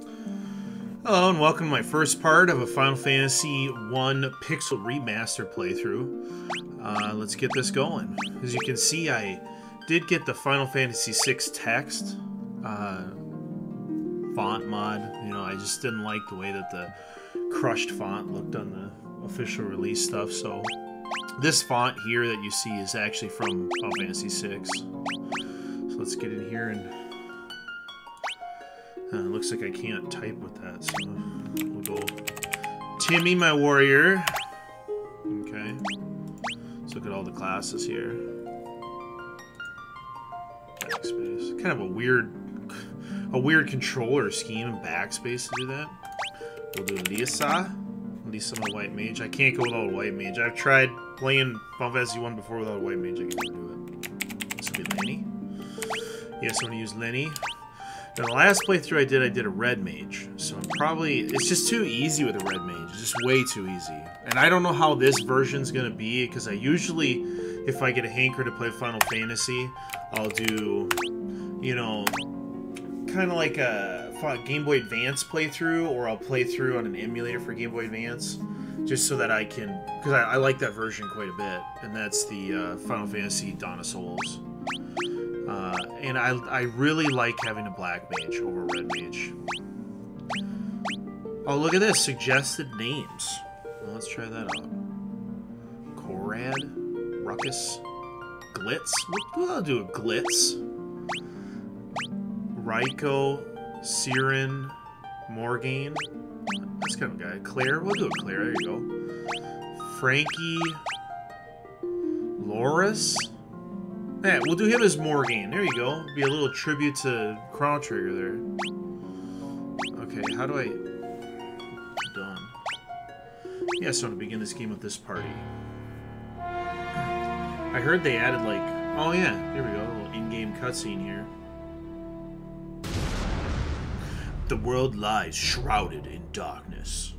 Hello and welcome to my first part of a Final Fantasy 1 Pixel Remaster playthrough. Uh, let's get this going. As you can see, I did get the Final Fantasy 6 text uh, font mod. You know, I just didn't like the way that the crushed font looked on the official release stuff, so this font here that you see is actually from Final Fantasy 6. So let's get in here and uh, looks like I can't type with that, so we'll go Timmy, my warrior. Okay. Let's look at all the classes here. Backspace. Kind of a weird, a weird controller scheme backspace to do that. We'll do Lisa. Lisa, my white mage. I can't go without a white mage. I've tried playing Final Fantasy 1 before without a white mage. I can never do it. This will be Lenny. Yes, I'm going to use Lenny. Now, the last playthrough I did, I did a red mage. So I'm probably... It's just too easy with a red mage. It's just way too easy. And I don't know how this version's going to be, because I usually, if I get a hanker to play Final Fantasy, I'll do, you know, kind of like a Game Boy Advance playthrough, or I'll play through on an emulator for Game Boy Advance, just so that I can... Because I, I, like that version quite a bit, and that's the uh, Final Fantasy Dawn of Souls. Uh, and I, I really like having a black mage over red mage. Oh, look at this. Suggested names. Well, let's try that out. Korad, Ruckus, Glitz. We'll, I'll do a Glitz. Raiko, Siren, Morgaine. This kind of guy. Claire. We'll do a Claire. There you go. Frankie. Loris. Yeah, we'll do him as Morgaine. There you go. Be a little tribute to Chrono Trigger there. Okay, how do I... Done. Yeah, so I'm gonna begin this game with this party. I heard they added, like... Oh, yeah. Here we go. A little in-game cutscene here. The world lies shrouded in darkness.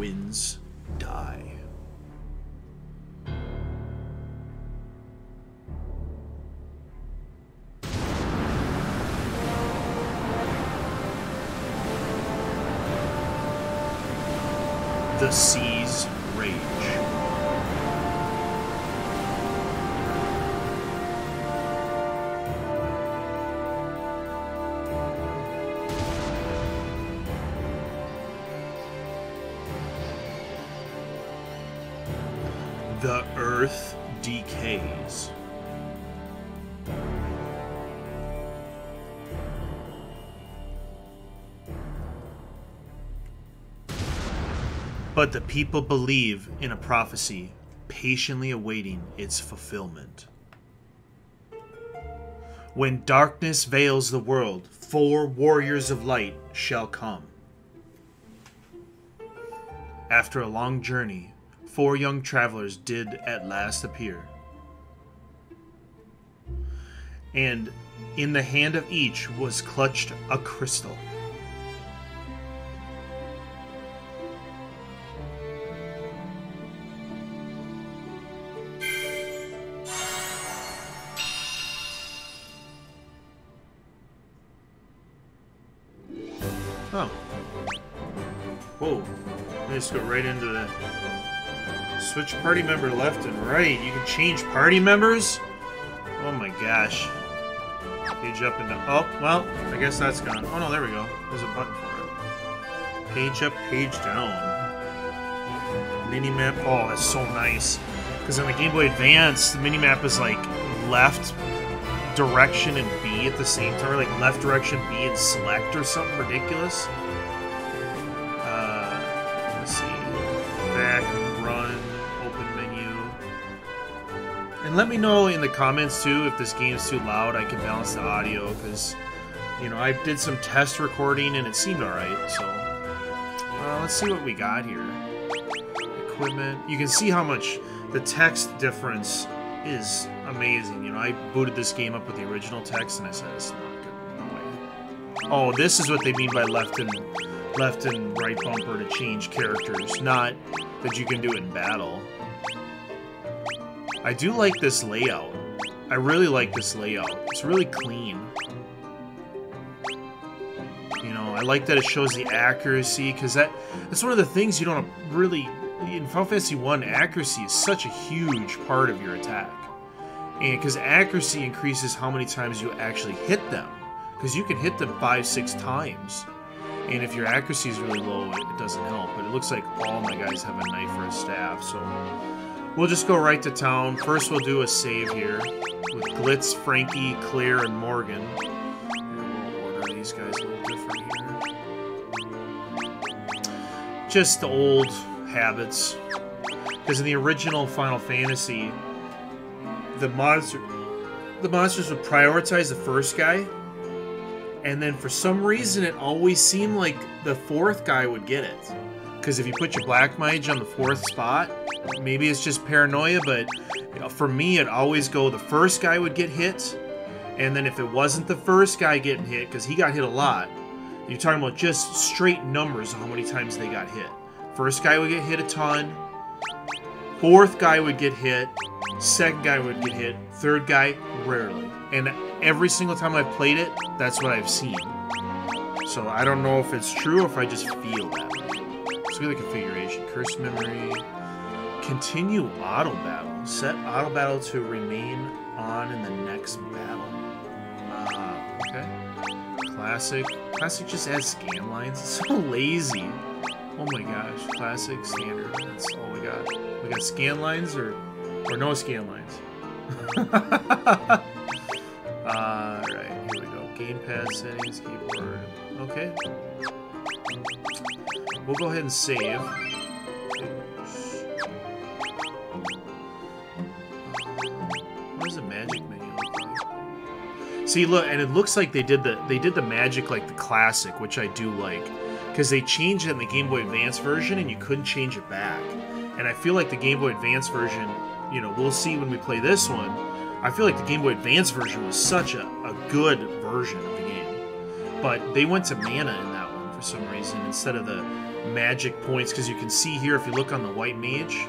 The winds die. The seas The earth decays. But the people believe in a prophecy, patiently awaiting its fulfillment. When darkness veils the world, four warriors of light shall come. After a long journey, four young travelers did at last appear. And in the hand of each was clutched a crystal. Oh. Whoa. Let's go right into the Switch party member left and right. You can change party members? Oh my gosh. Page up and down. Oh, well, I guess that's gone. Oh no, there we go. There's a button for it. Page up, page down. Minimap. Oh, that's so nice. Because on the Game Boy Advance, the minimap is like left direction and B at the same time. Like left direction, B and select or something ridiculous. And let me know in the comments too if this game's too loud. I can balance the audio because, you know, I did some test recording and it seemed alright. So, uh, let's see what we got here. Equipment. You can see how much the text difference is amazing. You know, I booted this game up with the original text and I said, it's not good. No. Oh, this is what they mean by left and left and right bumper to change characters, not that you can do it in battle. I do like this layout. I really like this layout. It's really clean. You know, I like that it shows the accuracy, because that, that's one of the things you don't really... In Final Fantasy 1, accuracy is such a huge part of your attack. And because accuracy increases how many times you actually hit them. Because you can hit them five, six times. And if your accuracy is really low, it doesn't help. But it looks like all my guys have a knife or a staff, so... We'll just go right to town. First, we'll do a save here with Glitz, Frankie, Claire, and Morgan. And we'll order these guys a little different here. Just the old habits. Because in the original Final Fantasy, the monster, the monsters would prioritize the first guy, and then for some reason, it always seemed like the fourth guy would get it. Because if you put your Black Mage on the fourth spot, maybe it's just paranoia, but for me, it always go the first guy would get hit, and then if it wasn't the first guy getting hit, because he got hit a lot, you're talking about just straight numbers of how many times they got hit. First guy would get hit a ton, fourth guy would get hit, second guy would get hit, third guy, rarely. And every single time I've played it, that's what I've seen. So I don't know if it's true or if I just feel that the configuration. Cursor memory. Continue auto battle. Set auto battle to remain on in the next battle. Uh, okay. Classic. Classic just adds scan lines. It's so lazy. Oh my gosh. Classic, standard. That's all we got. We got scan lines or or no scan lines. Alright, here we go. Gamepad settings, keyboard. Okay. We'll go ahead and save. What the magic menu like? See, look, and it looks like they did the they did the magic like the classic, which I do like, because they changed it in the Game Boy Advance version, and you couldn't change it back. And I feel like the Game Boy Advance version, you know, we'll see when we play this one. I feel like the Game Boy Advance version was such a, a good version of the game. But they went to mana in that one for some reason instead of the magic points because you can see here if you look on the white mage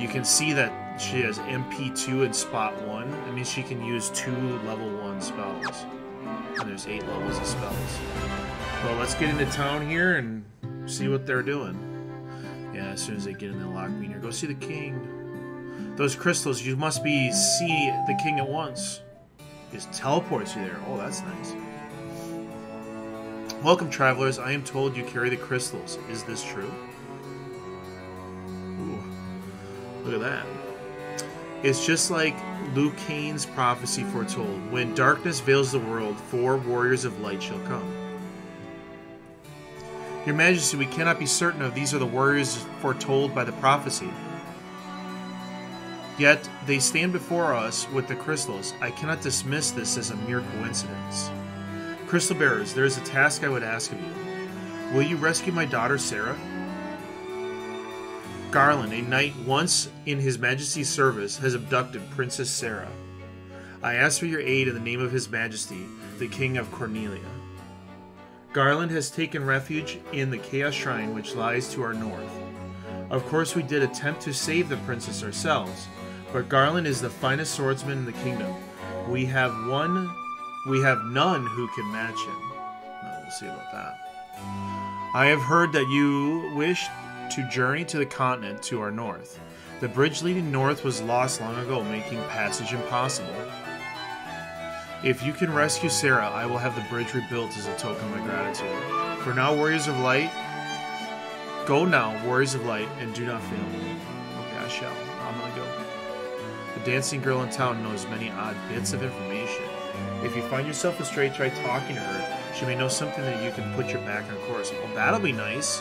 you can see that she has MP2 in spot 1. I mean she can use two level 1 spells. And there's 8 levels of spells. Well, let's get into town here and see what they're doing. Yeah, as soon as they get in the lock me here. Go see the king. Those crystals, you must be see the king at once. Just teleports you there. Oh, that's nice. Welcome, travelers. I am told you carry the crystals. Is this true? Ooh, look at that. It's just like Liu Kang's prophecy foretold. When darkness veils the world, four warriors of light shall come. Your Majesty, we cannot be certain if these are the warriors foretold by the prophecy. Yet they stand before us with the crystals. I cannot dismiss this as a mere coincidence. Crystal Bearers, there is a task I would ask of you. Will you rescue my daughter Sarah? Garland, a knight once in His Majesty's service, has abducted Princess Sarah. I ask for your aid in the name of His Majesty, the King of Cornelia. Garland has taken refuge in the Chaos Shrine which lies to our north. Of course, we did attempt to save the princess ourselves, but Garland is the finest swordsman in the kingdom. We have one we have none who can match him. Well, see about that. I have heard that you wish to journey to the continent to our north. The bridge leading north was lost long ago, making passage impossible. If you can rescue Sarah, I will have the bridge rebuilt as a token of my gratitude. For now, Warriors of Light, go now, Warriors of Light, and do not fail me. Okay, I shall. I'm gonna go. The dancing girl in town knows many odd bits of information. If you find yourself astray, try talking to her. She may know something that you can put your back on course. Well, that'll be nice,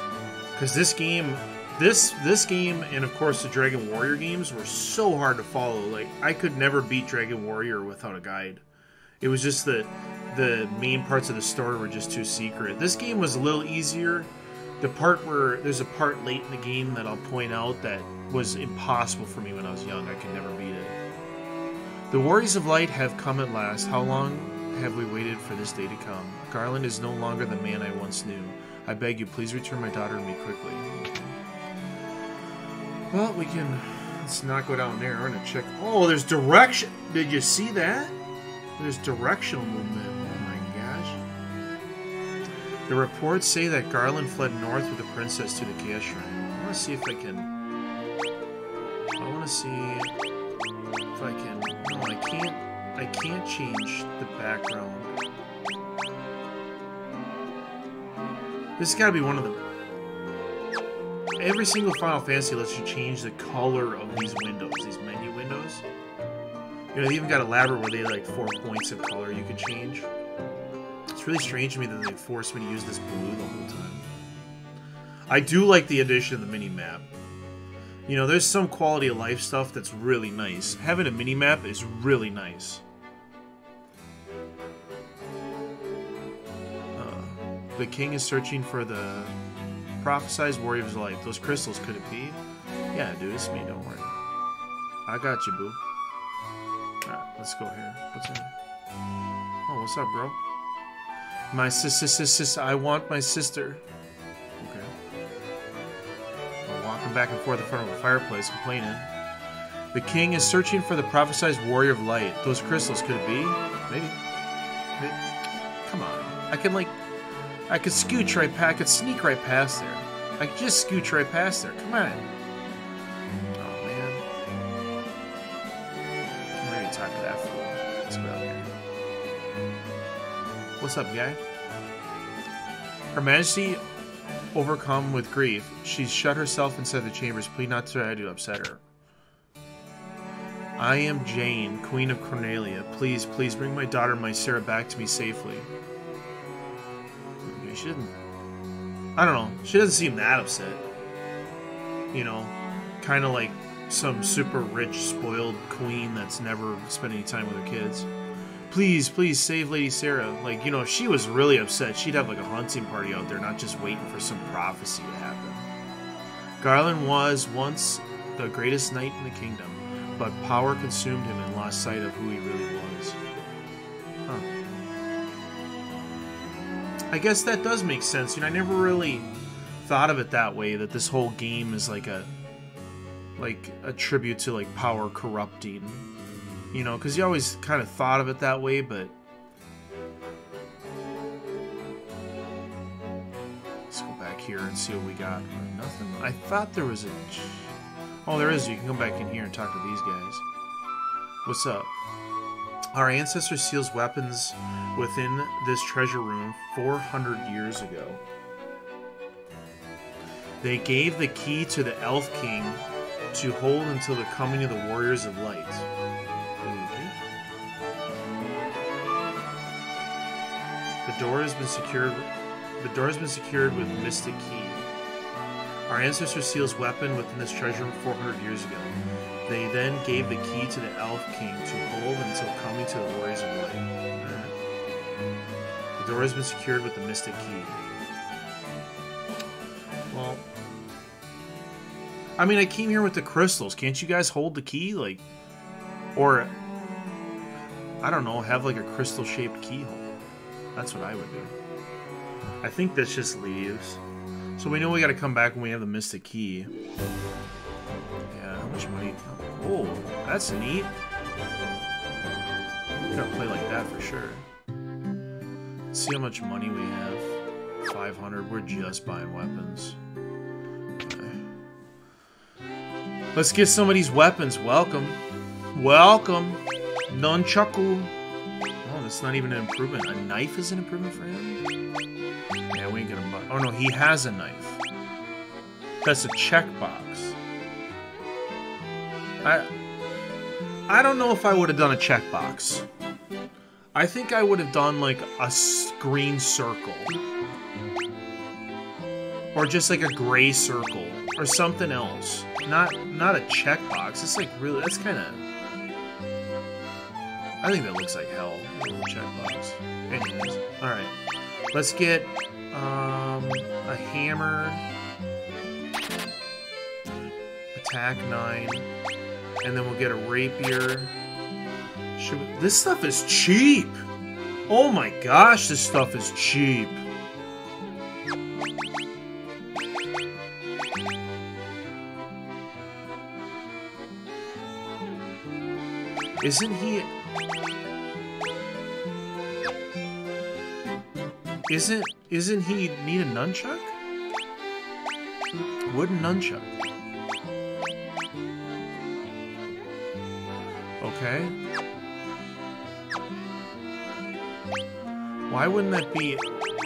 because this game, this this game, and of course the Dragon Warrior games were so hard to follow. Like I could never beat Dragon Warrior without a guide. It was just that the main parts of the story were just too secret. This game was a little easier. The part where there's a part late in the game that I'll point out that was impossible for me when I was young. I could never beat it. The Warriors of Light have come at last. How long have we waited for this day to come? Garland is no longer the man I once knew. I beg you, please return my daughter to me quickly. Well, we can... Let's not go down there. We're gonna check... Oh, there's direction! Did you see that? There's directional movement. Oh my gosh. The reports say that Garland fled north with the princess to the Chaos Shrine. I want to see if I can... I want to see can't... I can't change the background. This has got to be one of the... Every single Final Fantasy lets you change the color of these windows, these menu windows. You know, they even got elaborate where they like four points of color you can change. It's really strange to me that they forced me to use this blue the whole time. I do like the addition of the mini-map. You know, there's some quality of life stuff that's really nice. Having a mini-map is really nice. Uh, the king is searching for the prophesized warrior of his life. Those crystals, could it be? Yeah, dude, it's me, don't worry. I got you, boo. Alright, let's go here. What's up? Oh, what's up, bro? My sis, sis, sis, I want my sister. Back and forth in front of a fireplace, complaining. The king is searching for the prophesized warrior of light. Those crystals, could it be? Maybe. Maybe. Come on. I can, like... I could scooch right past... I could sneak right past there. I could just scooch right past there. Come on. Oh, man. I'm ready to talk to that fool. What's up, guy? Her Majesty Overcome with grief, she shut herself inside the chambers, plead not to try to upset her. I am Jane, Queen of Cornelia. Please, please bring my daughter my Sarah, back to me safely. she didn't... I don't know. She doesn't seem that upset. You know, kind of like some super rich, spoiled queen that's never spent any time with her kids please, please save Lady Sarah. Like, you know, she was really upset, she'd have like a hunting party out there, not just waiting for some prophecy to happen. Garland was once the greatest knight in the kingdom, but power consumed him and lost sight of who he really was. Huh. I guess that does make sense. You know, I never really thought of it that way, that this whole game is like a like a tribute to like power corrupting you know, because you always kind of thought of it that way, but... Let's go back here and see what we got. Oh, nothing? I thought there was a... Oh, there is. You can come back in here and talk to these guys. What's up? Our ancestor seals weapons within this treasure room 400 years ago. They gave the key to the Elf King to hold until the coming of the Warriors of Light. The door has been secured. The door has been secured with mystic key. Our ancestor seals weapon within this treasure room 400 years ago. They then gave the key to the Elf King to hold until coming to the Warriors of Light. The door has been secured with the mystic key. Well, I mean, I came here with the crystals. Can't you guys hold the key, like, or I don't know, have like a crystal-shaped keyhole? That's what I would do. I think this just leaves. So we know we gotta come back when we have the Mystic Key. Yeah, how much money? Oh, that's neat. We're gonna play like that for sure. Let's see how much money we have. 500. We're just buying weapons. Okay. Let's get some of these weapons. Welcome. Welcome. Nunchaku. It's not even an improvement. A knife is an improvement for him? Yeah, we ain't gonna buy. Oh no, he has a knife. That's a checkbox. I I don't know if I would have done a checkbox. I think I would have done like a green circle. Or just like a gray circle. Or something else. Not not a checkbox. It's like really that's kinda I think that looks like hell. Little checkbox. Anyways, all right. Let's get um, a hammer, attack nine, and then we'll get a rapier. We, this stuff is cheap. Oh my gosh, this stuff is cheap. Isn't he Isn't... Isn't he need a nunchuck? Wooden nunchuck. Okay. Why wouldn't that be...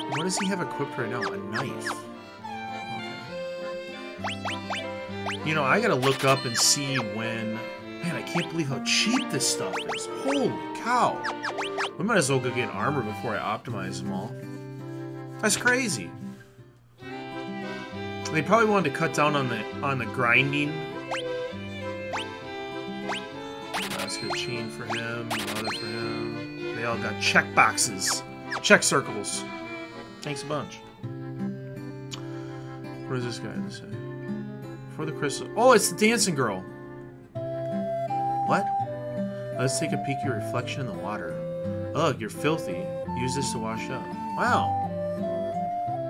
What does he have equipped right now? A knife. Okay. You know, I gotta look up and see when... Man, I can't believe how cheap this stuff is. Holy cow. We might as well go get armor before I optimize them all. That's crazy. They probably wanted to cut down on the on the grinding. Good chain for him, another for him. They all got check boxes. Check circles. Thanks a bunch. What does this guy say? For the crystal. Oh, it's the dancing girl. What? Let's take a peek at your reflection in the water. Ugh, you're filthy. Use this to wash up. Wow.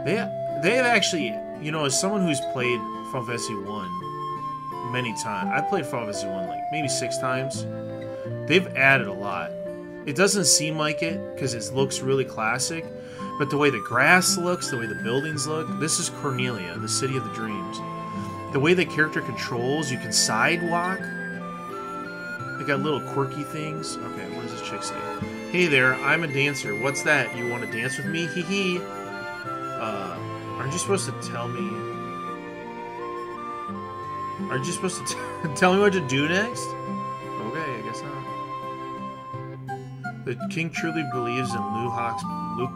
They they have actually, you know, as someone who's played Final Fantasy 1 many times, I've played Final Fantasy 1 like maybe six times. They've added a lot. It doesn't seem like it because it looks really classic, but the way the grass looks, the way the buildings look, this is Cornelia, the city of the dreams. The way the character controls, you can sidewalk. They got little quirky things. Okay, what does this chick say? Hey there, I'm a dancer. What's that? You want to dance with me? Hee hee. You supposed to tell me? Aren't you supposed to tell me what to do next? Okay, I guess not. The king truly believes in Luke Luke,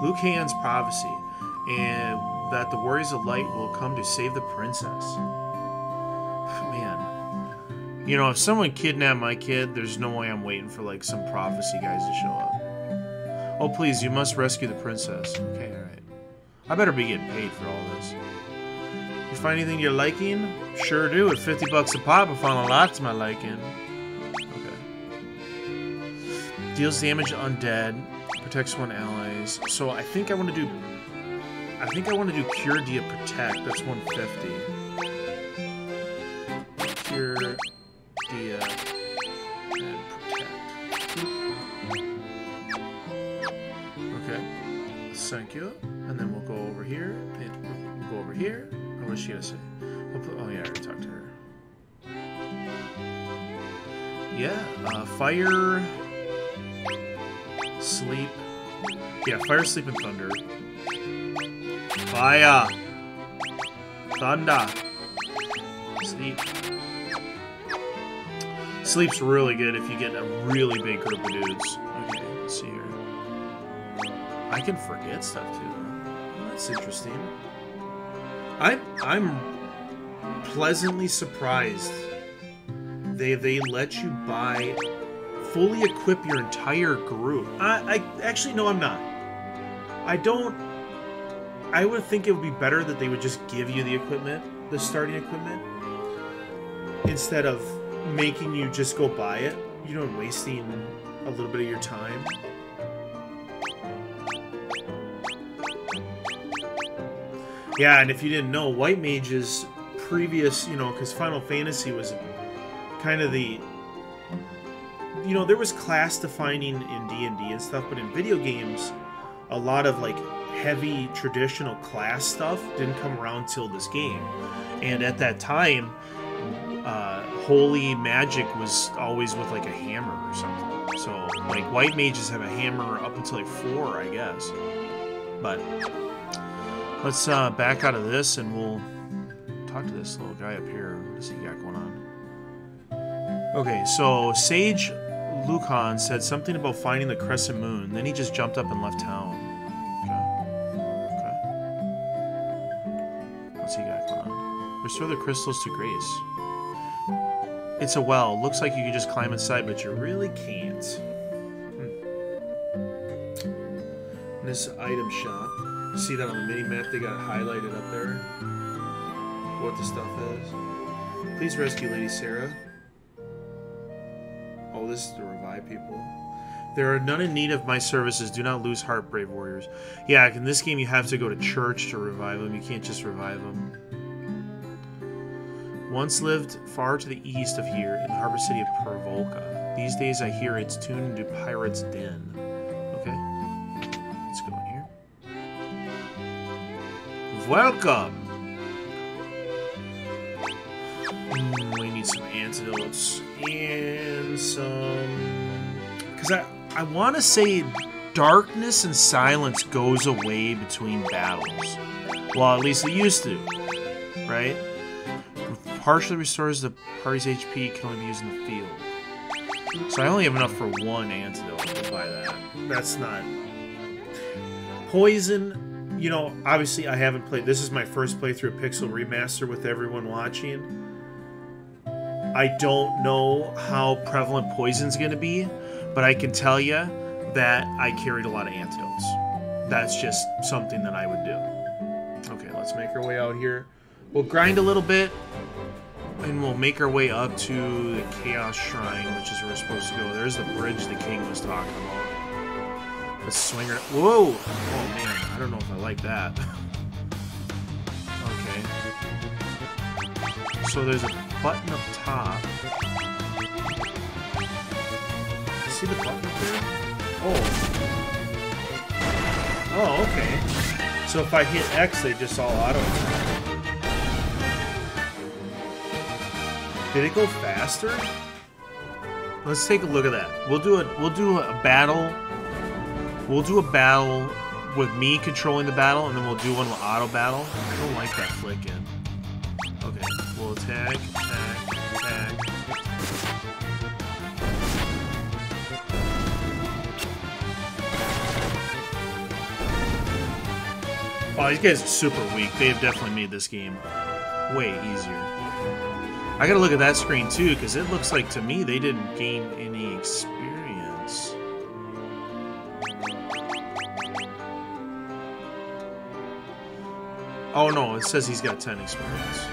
Lukahn's prophecy, and that the warriors of light will come to save the princess. Man, you know, if someone kidnapped my kid, there's no way I'm waiting for like some prophecy guys to show up. Oh, please, you must rescue the princess. Okay. I better be getting paid for all this. You find anything you're liking? Sure do. At 50 bucks a pop, I found a lot to my liking. Okay. Deals damage to undead. Protects one allies. So I think I want to do... I think I want to do Cure Dia Protect. That's 150. Cure Dia and Protect. Okay. Thank you. Oh, she gonna say? We'll oh yeah, I already talked to her. Yeah, uh, fire, sleep. Yeah, fire, sleep, and thunder. Fire, thunder, sleep. Sleep's really good if you get a really big group of dudes. Okay, let's see here. I can forget stuff too. That's interesting. I'm I'm pleasantly surprised. They they let you buy fully equip your entire group. I, I actually no I'm not. I don't I would think it would be better that they would just give you the equipment, the starting equipment, instead of making you just go buy it, you know, wasting a little bit of your time. Yeah, and if you didn't know, White Mage's previous, you know, because Final Fantasy was kind of the, you know, there was class defining in D and D and stuff, but in video games, a lot of like heavy traditional class stuff didn't come around till this game, and at that time, uh, holy magic was always with like a hammer or something. So like white mages have a hammer up until like four, I guess, but. Let's uh, back out of this and we'll talk to this little guy up here. What does he got going on? Okay, so Sage Lukahn said something about finding the crescent moon. Then he just jumped up and left town. What's he got going on? Restore the crystals to Grace. It's a well. Looks like you can just climb inside, but you really can't. Hmm. This item shop. See that on the mini map? They got highlighted up there. What the stuff is. Please rescue Lady Sarah. Oh, this is to revive people. There are none in need of my services. Do not lose heart, brave warriors. Yeah, in this game you have to go to church to revive them. You can't just revive them. Once lived far to the east of here, in the harbor city of Pravoka. These days I hear it's tuned to Pirate's Den. Welcome! Mm, we need some antidotes and some... Because I, I want to say darkness and silence goes away between battles. Well, at least it used to, right? Partially restores the party's HP, can only be used in the field. So I only have enough for one antidote to buy that. That's not... Poison, you know, obviously I haven't played... This is my first playthrough Pixel Remaster with everyone watching. I don't know how prevalent poison's going to be, but I can tell you that I carried a lot of antidotes. That's just something that I would do. Okay, let's make our way out here. We'll grind a little bit, and we'll make our way up to the Chaos Shrine, which is where we're supposed to go. There's the bridge the king was talking about. The swinger. Whoa! Oh man, I don't know if I like that. okay. So there's a button up top. See the button up there? Oh. Oh, okay. So if I hit X, they just all auto. Did it go faster? Let's take a look at that. We'll do a we'll do a battle. We'll do a battle with me controlling the battle, and then we'll do one with auto battle. I don't like that flicking. Okay, we'll attack, attack, attack. Oh, these guys are super weak. They have definitely made this game way easier. I gotta look at that screen too, because it looks like to me they didn't gain any experience. Oh no, it says he's got 10 experience.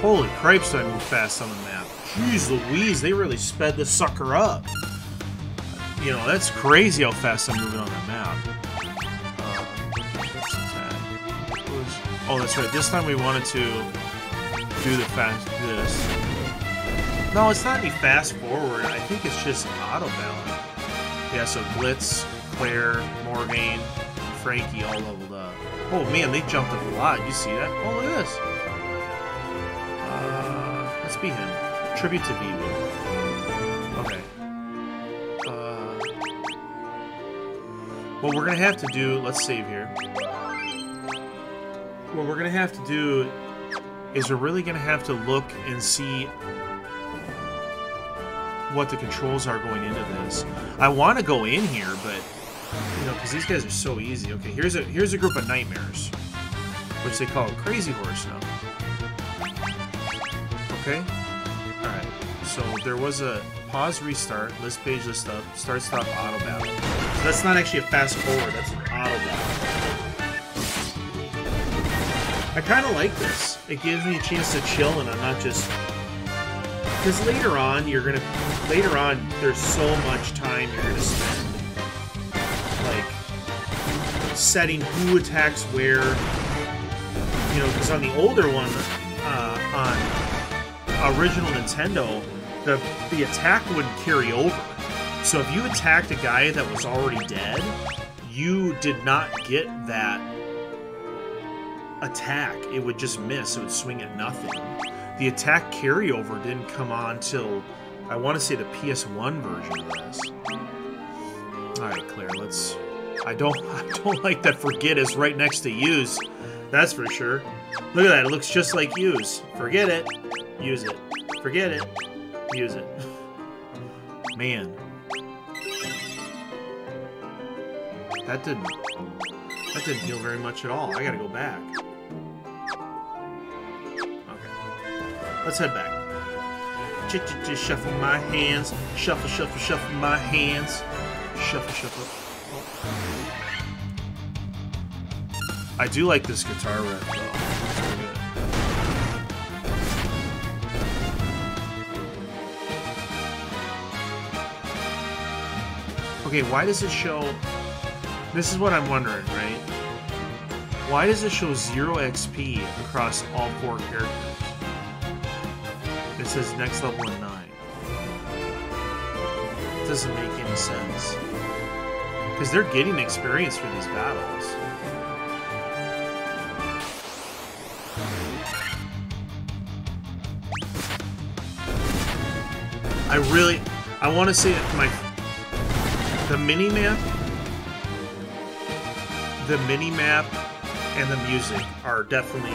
Holy cripes, I move fast on the map. Jeez Louise, they really sped the sucker up. You know, that's crazy how fast I'm moving on the map. Oh, that's right. This time we wanted to do the fast this. No, it's not any fast forward. I think it's just auto balance. Yeah, so Glitz, Claire, Morgaine, Frankie all leveled up. Oh man, they jumped up a lot. You see that? Oh, look at this. Uh, let's be him. Tribute to BB. Okay. Uh, what we're gonna have to do, let's save here what we're going to have to do is we're really going to have to look and see what the controls are going into this. I want to go in here, but you know, because these guys are so easy. Okay, here's a here's a group of nightmares, which they call Crazy Horse now. Okay, all right. So there was a pause, restart, list page, list up, start, stop, auto battle. So that's not actually a fast forward. That's an auto battle. I kind of like this. It gives me a chance to chill and I'm not just... Because later on, you're going to... Later on, there's so much time you're to spend. Setting who attacks where. You know, because on the older one, uh, on original Nintendo, the, the attack wouldn't carry over. So if you attacked a guy that was already dead, you did not get that attack, it would just miss. It would swing at nothing. The attack carryover didn't come on till, I want to say, the PS1 version of this. Alright, Claire, let's... I don't, I don't like that forget is right next to use. That's for sure. Look at that, it looks just like use. Forget it. Use it. Forget it. Use it. Man. That didn't... That didn't heal very much at all. I gotta go back. Okay. Let's head back. Ch -ch -ch shuffle my hands. Shuffle, shuffle, shuffle my hands. Shuffle, shuffle. I do like this guitar riff, though. Okay, why does it show... This is what I'm wondering, right? Why does it show 0 XP across all four characters? It says next level in 9. doesn't make any sense. Because they're getting experience for these battles. I really, I want to say that my, the mini map, the mini map, and the music are definitely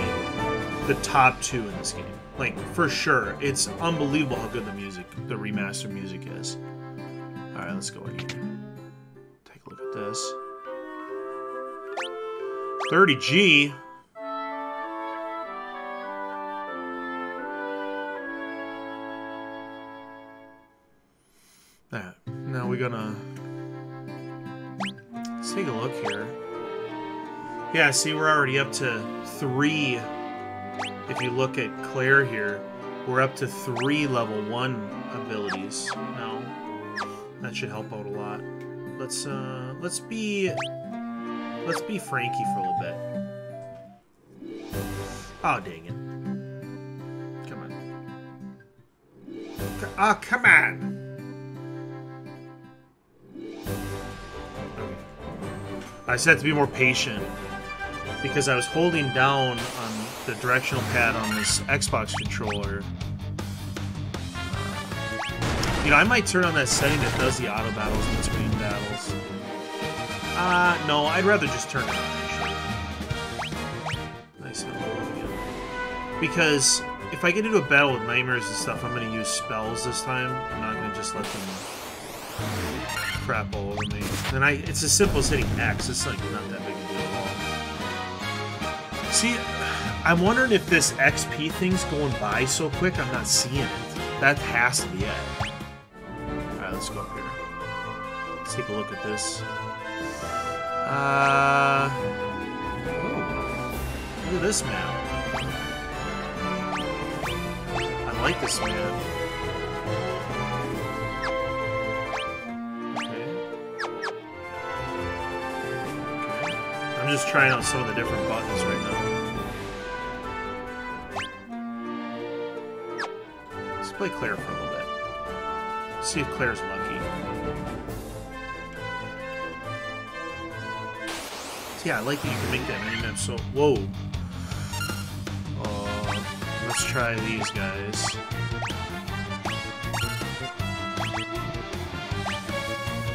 the top two in this game. Like for sure, it's unbelievable how good the music, the remastered music is. All right, let's go in. Take a look at this. 30G. We're gonna let's take a look here. Yeah, see, we're already up to three. If you look at Claire here, we're up to three level one abilities now. That should help out a lot. Let's uh, let's be let's be Frankie for a little bit. Oh dang it! Come on. Oh, come on! I said to be more patient because I was holding down on the directional pad on this Xbox controller. Uh, you know, I might turn on that setting that does the auto battles in between battles. Uh, no, I'd rather just turn it on, actually. Nice and low. Because if I get into a battle with nightmares and stuff, I'm going to use spells this time. I'm not going to just let them crap all over me. And I, it's as simple as hitting X. It's like not that big a deal at all. See, I'm wondering if this XP thing's going by so quick, I'm not seeing it. That has to be it. Alright, let's go up here. Let's take a look at this. Uh... look at this map. I like this map. I'm just trying out some of the different buttons right now. Let's play Claire for a little bit. See if Claire's lucky. So yeah, I like that you can make that mini-map so... Whoa! Uh, let's try these guys.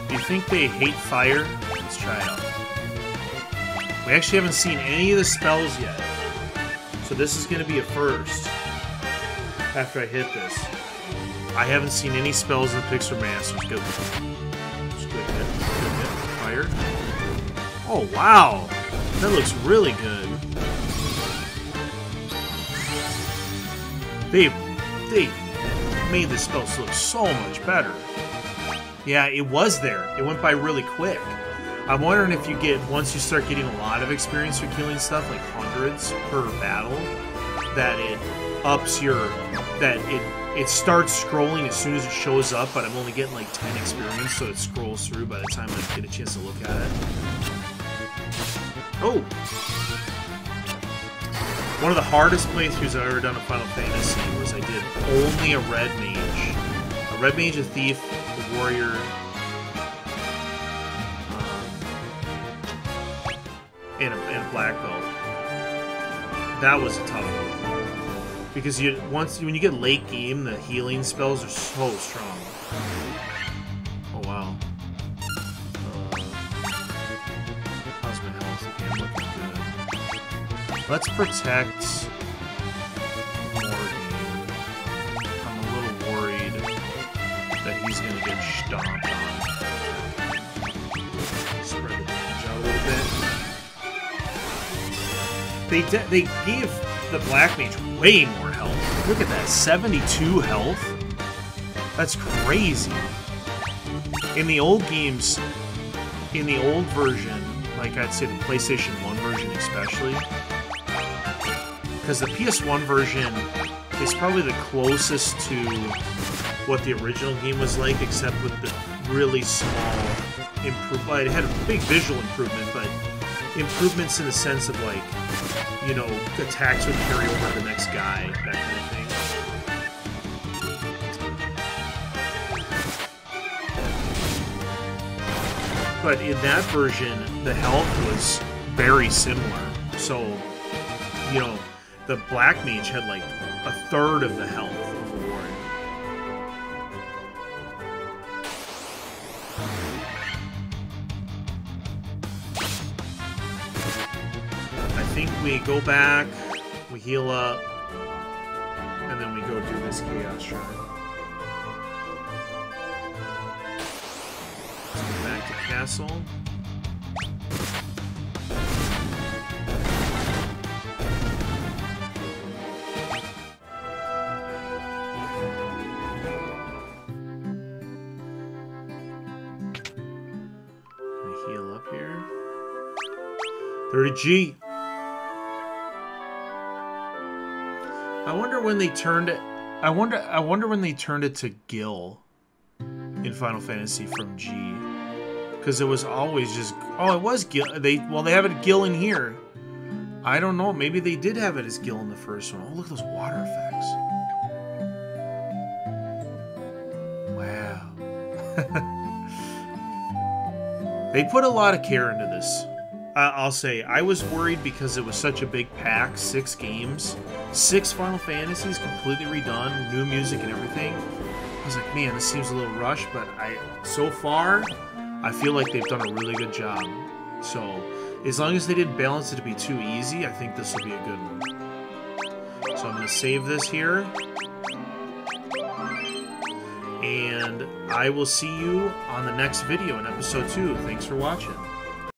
Do you think they hate fire? Let's try it out. We actually haven't seen any of the spells yet. So this is going to be a first. After I hit this. I haven't seen any spells in the Pixel Remasters. Good. Just good hit. Good hit. Fire. Oh, wow. That looks really good. They, they made the spells look so much better. Yeah, it was there. It went by really quick. I'm wondering if you get, once you start getting a lot of experience for killing stuff, like hundreds per battle, that it ups your, that it it starts scrolling as soon as it shows up, but I'm only getting like 10 experience, so it scrolls through by the time I get a chance to look at it. Oh! One of the hardest playthroughs I've ever done of Final Fantasy was I did only a red mage. A red mage, a thief, a warrior, and a, and a black belt. That was a tough one. Because you once when you get late game, the healing spells are so strong. Oh wow. Uh. Let's protect They they gave the Black Mage way more health. Look at that, 72 health? That's crazy. In the old games, in the old version, like I'd say the PlayStation 1 version especially, because the PS1 version is probably the closest to what the original game was like, except with the really small improvement. It had a big visual improvement, but improvements in the sense of like you know, attacks would carry over to the next guy, that kind of thing. but in that version, the health was very similar. So, you know, the Black Mage had like a third of the health we go back, we heal up, and then we go do this Chaos Shrine. Let's go back to Castle. Heal up here. 30G. I wonder when they turned it. I wonder. I wonder when they turned it to Gil in Final Fantasy from G, because it was always just. Oh, it was Gil. They well, they have it Gil in here. I don't know. Maybe they did have it as Gil in the first one. Oh, look at those water effects. Wow. they put a lot of care into this. I- I'll say I was worried because it was such a big pack, six games, six Final Fantasies completely redone, new music and everything. I was like, man, this seems a little rushed, but I so far I feel like they've done a really good job. So as long as they didn't balance it to be too easy, I think this will be a good one. So I'm gonna save this here. And I will see you on the next video in episode 2. Thanks for watching.